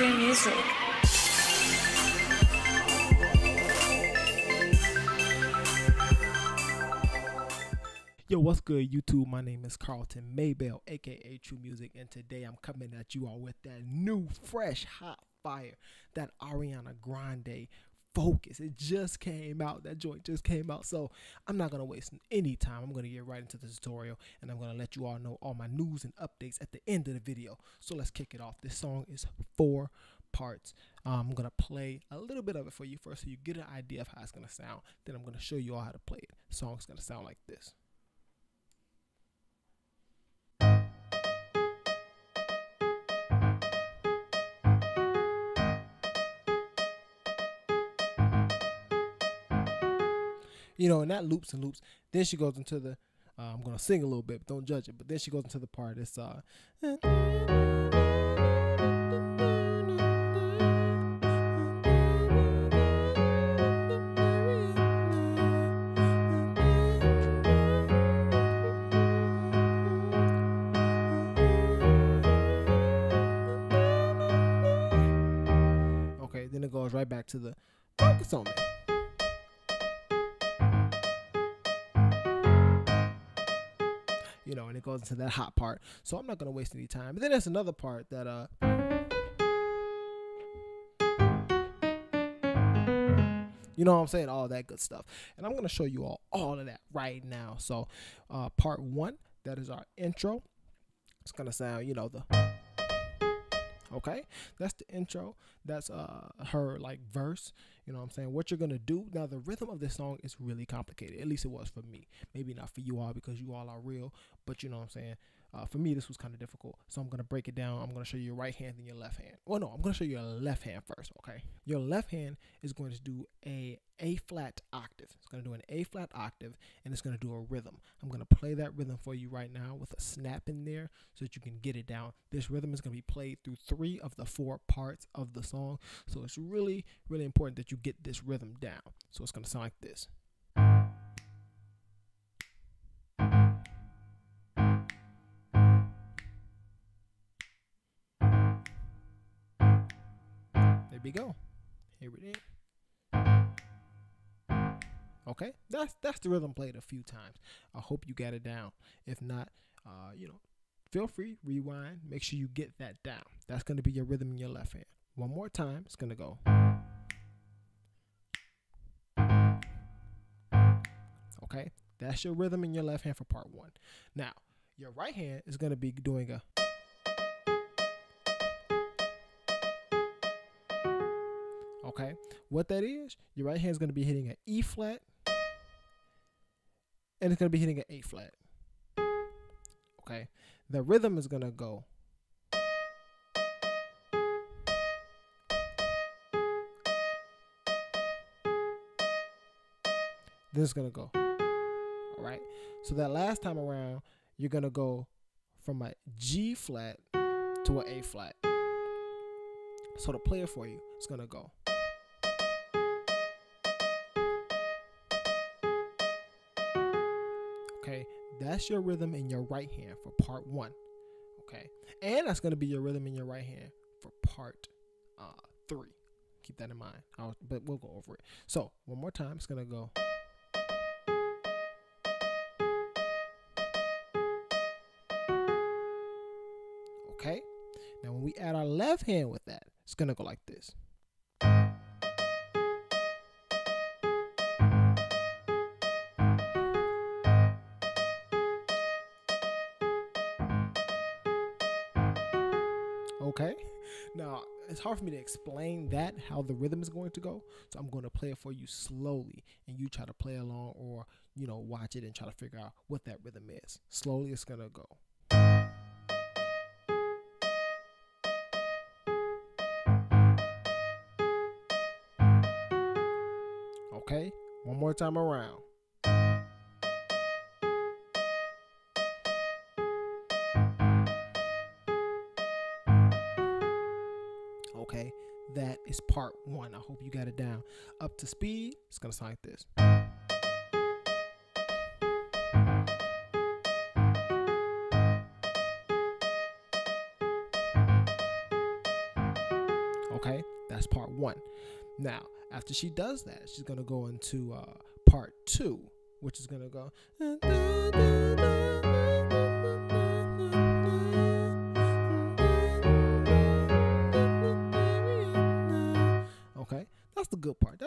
True Music. Yo, what's good, YouTube? My name is Carleton Maybell, aka True Music, and today I'm coming at you all with that new, fresh, hot fire, that Ariana Grande Focus. It just came out. That joint just came out. So I'm not gonna waste any time. I'm gonna get right into the tutorial, and I'm gonna let you all know all my news and updates at the end of the video. So let's kick it off. This song is four parts. I'm gonna play a little bit of it for you first, so you get an idea of how it's gonna sound. Then I'm gonna show you all how to play it. The song's gonna sound like this. You know, and that loops and loops. Then she goes into the. Uh, I'm gonna sing a little bit, but don't judge it. But then she goes into the part that's uh. Okay, then it goes right back to the focus on me. Goes into that hot part. So I'm not gonna waste any time. But then there's another part that uh You know what I'm saying? All that good stuff. And I'm gonna show you all all of that right now. So uh part one, that is our intro. It's gonna sound, you know, the Okay, that's the intro. That's uh her like verse. You know what I'm saying? What you're gonna do now. The rhythm of this song is really complicated. At least it was for me. Maybe not for you all because you all are real. But you know what I'm saying? Uh, for me, this was kind of difficult. So I'm gonna break it down. I'm gonna show you your right hand and your left hand. Well, no, I'm gonna show you your left hand first. Okay, your left hand is going to do a A flat octave. It's gonna do an A flat octave, and it's gonna do a rhythm. I'm gonna play that rhythm for you right now with a snap in there, so that you can get it down. This rhythm is gonna be played through three of the four parts of the song. So it's really, really important that you get this rhythm down. So it's gonna sound like this. We go. Here it is. Okay, that's that's the rhythm played a few times. I hope you got it down. If not, uh, you know, feel free rewind. Make sure you get that down. That's gonna be your rhythm in your left hand. One more time. It's gonna go. Okay, that's your rhythm in your left hand for part one. Now, your right hand is gonna be doing a. Okay, what that is, your right hand is going to be hitting an E flat, and it's going to be hitting an A flat. Okay, the rhythm is going to go. This is going to go. All right, so that last time around, you're going to go from a G flat to an A flat. So to play it for you, it's going to go. That's your rhythm in your right hand for part one. Okay, and that's going to be your rhythm in your right hand for part uh, three. Keep that in mind. I'll, but we'll go over it. So one more time, it's going to go. Okay, now when we add our left hand with that, it's going to go like this. It's hard for me to explain that, how the rhythm is going to go. So I'm going to play it for you slowly and you try to play along or, you know, watch it and try to figure out what that rhythm is. Slowly, it's going to go. Okay. One more time around. Part one. I hope you got it down. Up to speed, it's gonna sound like this. Okay, that's part one. Now, after she does that, she's gonna go into uh, part two, which is gonna go.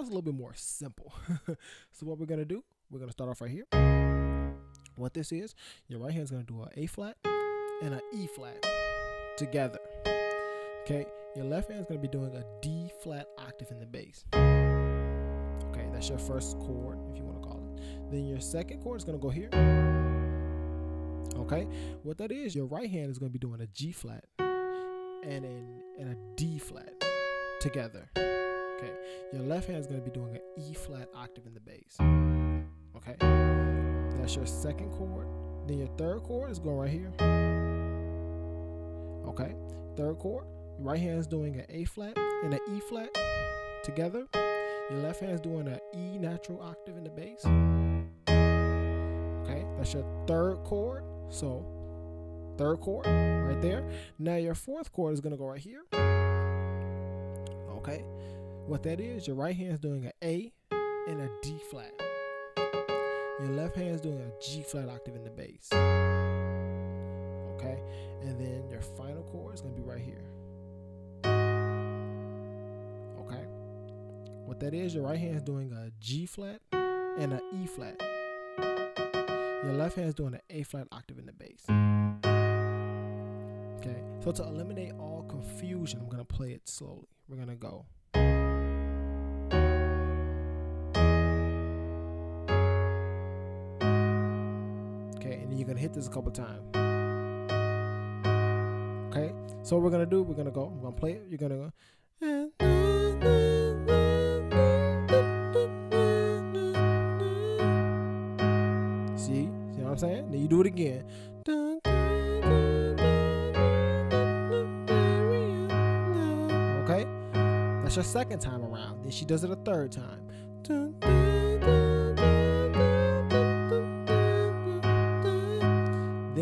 Was a little bit more simple. so what we're gonna do? We're gonna start off right here. What this is, your right hand's gonna do a A flat and an E flat together. Okay, your left hand's gonna be doing a D flat octave in the bass. Okay, that's your first chord, if you want to call it. Then your second chord is gonna go here. Okay, what that is, your right hand is gonna be doing a G flat and an and a D flat together. Okay, your left hand is gonna be doing an E flat octave in the bass. Okay, that's your second chord. Then your third chord is going right here. Okay, third chord, your right hand is doing an A flat and an E flat together. Your left hand is doing an E natural octave in the bass. Okay, that's your third chord. So, third chord right there. Now, your fourth chord is going to go right here. Okay, what that is, your right hand is doing an A and a D flat. Your left hand is doing a G flat octave in the bass. Okay, and then your final chord is going to be right here. Okay, what that is, your right hand is doing a G flat and an E flat. Your left hand is doing an A flat octave in the bass. Okay, so to eliminate all confusion, I'm going to play it slowly. We're going to go. And you're to hit this a couple times. Okay, so what we're to do, we're to go, I'm to play it. You're to go. See? See what I'm saying? Then you do it again. Okay? That's your second time around. Then she does it a third time.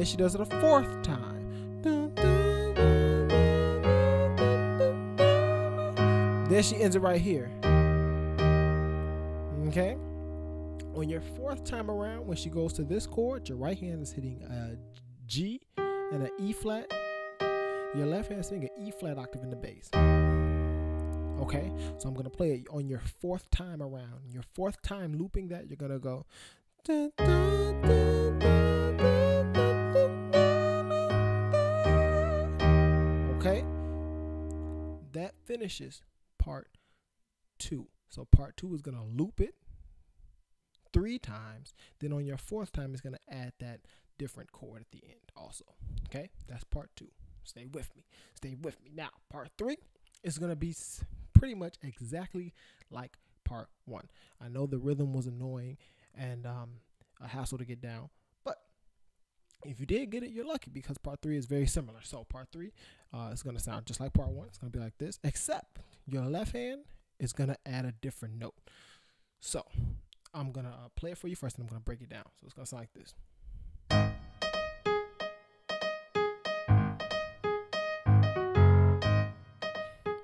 She does it a fourth time. Then she ends it right here. Okay? On your fourth time around, when she goes to this chord, your right hand is hitting a G and an E flat. Your left hand is hitting an E flat octave in the bass. Okay, so I'm gonna play it on your fourth time around. Your fourth time looping that, you're gonna go. Finishes part two. So part two is gonna loop it three times. Then on your fourth time, it's gonna add that different chord at the end also. Okay, that's part two. Stay with me. Stay with me. Now, part three is gonna be pretty much exactly like part one. I know the rhythm was annoying and um, a hassle to get down, if you did get it, you're lucky because part three is very similar. So part three uh, is gonna sound just like part one. It's gonna be like this, except your left hand is gonna add a different note. So I'm gonna uh, play it for you first, and I'm gonna break it down. So it's gonna sound like this.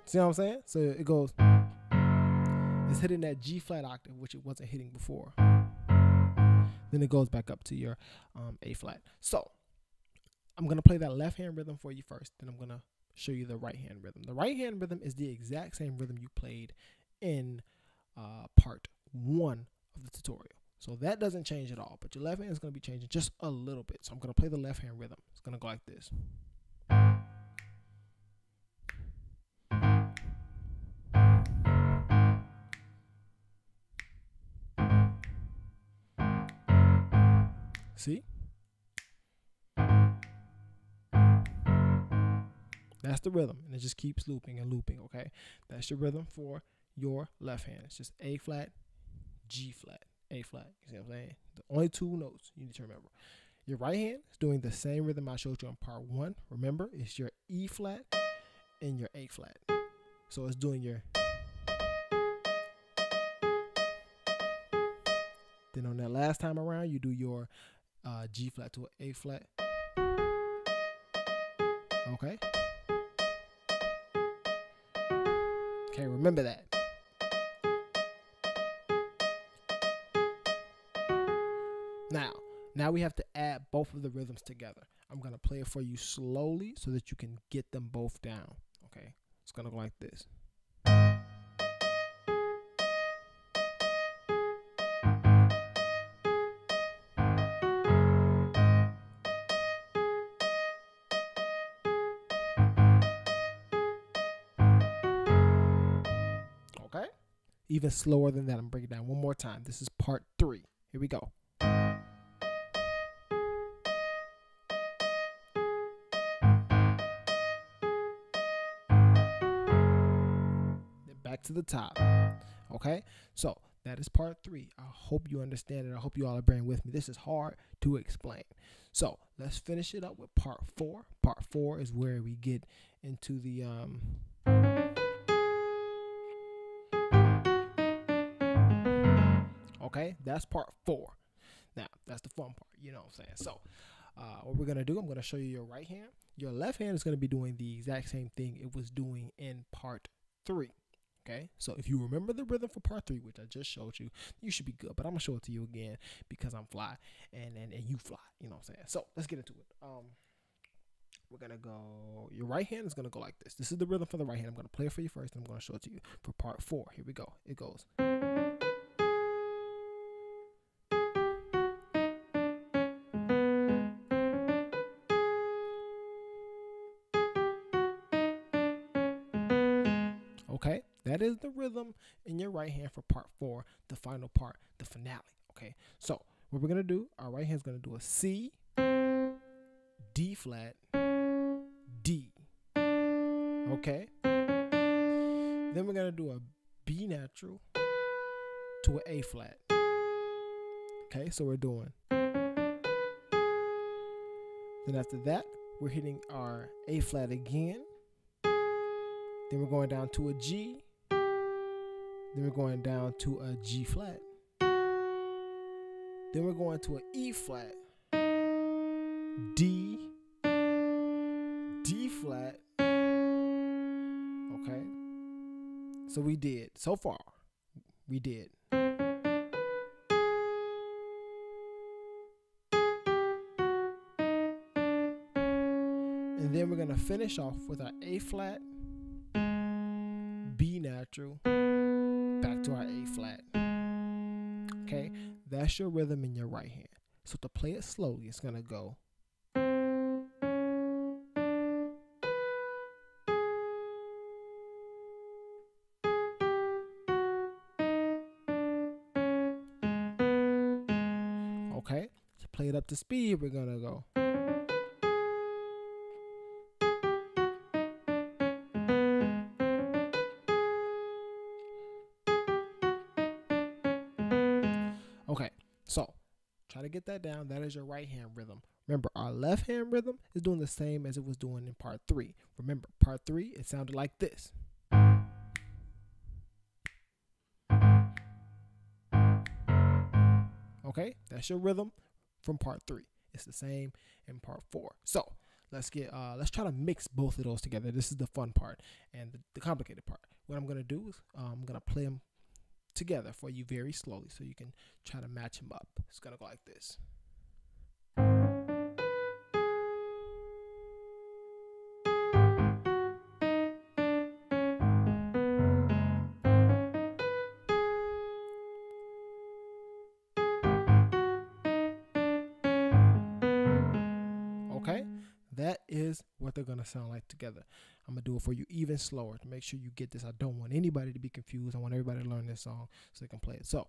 See what I'm saying? So it goes. It's hitting that G flat octave, which it wasn't hitting before. Then it goes back up to your um, A flat. So I'm gonna play that left hand rhythm for you first. Then I'm gonna show you the right hand rhythm. The right hand rhythm is the exact same rhythm you played in uh, part one of the tutorial. So that doesn't change at all, but your left hand is going to be changing just a little bit. So I'm going to play the left hand rhythm. It's going to go like this. See? That's the rhythm, and it just keeps looping and looping, okay? That's your rhythm for your left hand. It's just A flat, G flat, A flat. You see what I'm saying? The only two notes you need to remember. Your right hand is doing the same rhythm I showed you on part one. Remember, it's your E flat and your A flat. So it's doing your. Then on that last time around, you do your uh, G flat to A flat. Okay. Okay, remember that. Now, now we have to add both of the rhythms together. I'm going to play it for you slowly so that you can get them both down. Okay, it's going to go like this. Even slower than that. I'm breaking down one more time. This is part three. Here we go. back to the top. Okay, so that is part three. I hope you understand it. I hope you all are bearing with me. This is hard to explain. So let's finish it up with part four. Part four is where we get into the um. Okay, that's part four. Now that's the fun part. You know what I'm saying? So. Uh, what we're gonna do, I'm gonna show you your right hand. Your left hand is gonna be doing the exact same thing it was doing in part three. Okay, so if you remember the rhythm for part three, which I just showed you, you should be good. But I'm gonna show it to you again because I'm fly and and, and you fly. You know what I'm saying? So let's get into it. Um, we're gonna go. Your right hand is gonna go like this. This is the rhythm for the right hand. I'm gonna play it for you first. And I'm gonna show it to you for part four. Here we go. It goes. Is the rhythm in your right hand for part four, the final part, the finale. Okay, so what we're gonna do, our right hand's gonna do a C, D flat, D. Okay, then we're gonna do a B natural to an A flat. Okay, so we're doing. Then after that, we're hitting our A flat again. Then we're going down to a G. Then we're going down to a G flat. Then we're going to an E flat. D. D flat. Okay. So we did so far. We did. And then we're going to finish off with our A flat, B natural, back to our A flat. Okay, that's your rhythm in your right hand. So to play it slowly, it's to go. Okay, to play it up to speed, we're to go. Get that down. That is your right hand rhythm. Remember, our left hand rhythm is doing the same as it was doing in part three. Remember, part three, it sounded like this. Okay, that's your rhythm from part three. It's the same in part four. So let's get uh let's try to mix both of those together. This is the fun part and the, the complicated part. What I'm gonna do is uh, I'm gonna play them together for you very slowly so you can try to match them up. It's gonna go like this. Is what they're gonna sound like together. I'm gonna do it for you even slower to make sure you get this. I don't want anybody to be confused. I want everybody to learn this song so they can play it. So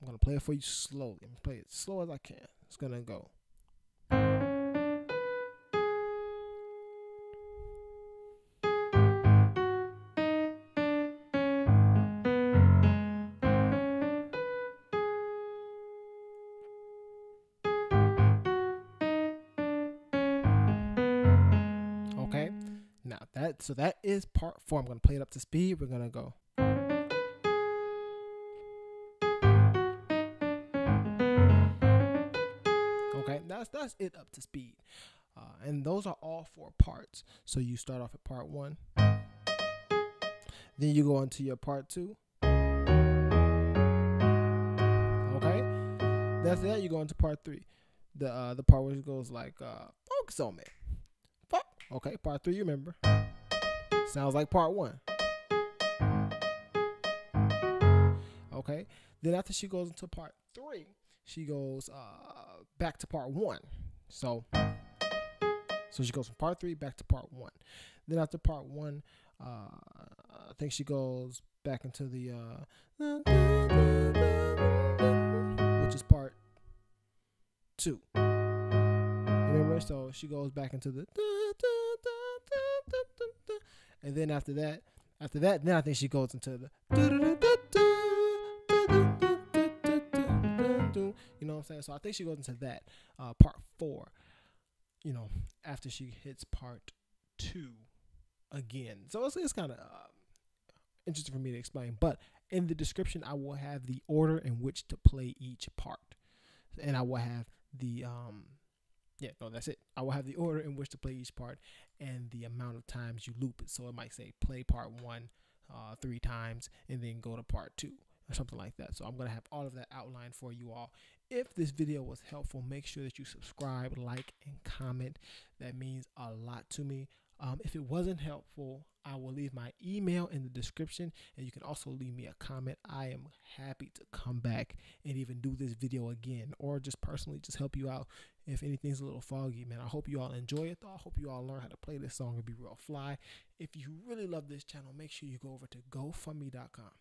I'm gonna play it for you slowly. I'm gonna play it slow as I can. It's gonna go. That so that is part four. I'm gonna play it up to speed. We're gonna go. Okay, that's that's it up to speed, uh, and those are all four parts. So you start off at part one, then you go into your part two. Okay. that's that, you go into part three. The uh, the part where it goes like uh, focus on me. Okay, part three. You remember? Sounds like part one. Okay. Then after she goes into part three, she goes uh, back to part one. So, so she goes from part three back to part one. Then after part one, uh, I think she goes back into the uh, which is part two. Remember? So she goes back into the and then after that, after that, then I think she goes into the you know what I'm saying? So I think she goes into that uh, part four. You know, after she hits part two again. So it's, it's kind of uh, interesting for me to explain. But in the description, I will have the order in which to play each part, and I will have the um, yeah, no, that's it. I will have the order in which to play each part and the amount of times you loop it. So it might say play part one uh, three times and then go to part two or something like that. So I'm going to have all of that outlined for you all. If this video was helpful, make sure that you subscribe, like, and comment. That means a lot to me. Um, if it wasn't helpful, I will leave my email in the description and you can also leave me a comment. I am happy to come back and even do this video again or just personally just help you out if anything's a little foggy, man. I hope you all enjoy it though. I hope you all learn how to play this song and be real fly. If you really love this channel, make sure you go over to gofundme.com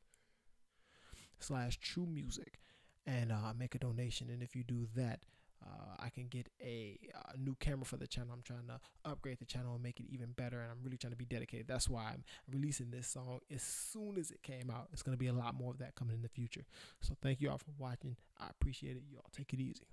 slash true music and uh, make a donation. And if you do that, uh, I can get a uh, new camera for the channel. I'm trying to upgrade the channel and make it even better, and I'm really trying to be dedicated. That's why I'm releasing this song as soon as it came out. It's going to be a lot more of that coming in the future. So thank you all for watching. I appreciate it. You all take it easy.